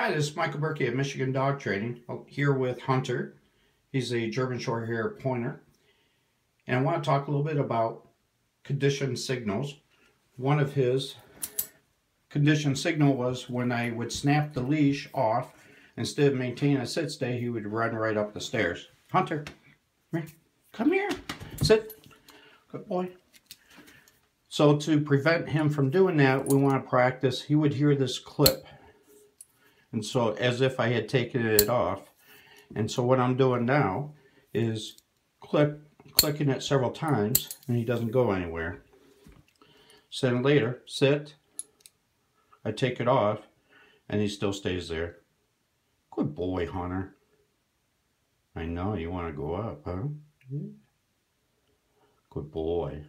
Hi, this is Michael Burkey of Michigan Dog Training oh, here with Hunter. He's a German Shorthair Pointer. And I want to talk a little bit about condition signals. One of his condition signal was when I would snap the leash off, instead of maintaining a sit stay, he would run right up the stairs. Hunter, come here, sit, good boy. So to prevent him from doing that, we want to practice, he would hear this clip and so as if I had taken it off. And so what I'm doing now is click, clicking it several times and he doesn't go anywhere. So then later, sit, I take it off and he still stays there. Good boy, Hunter. I know you want to go up, huh? Good boy.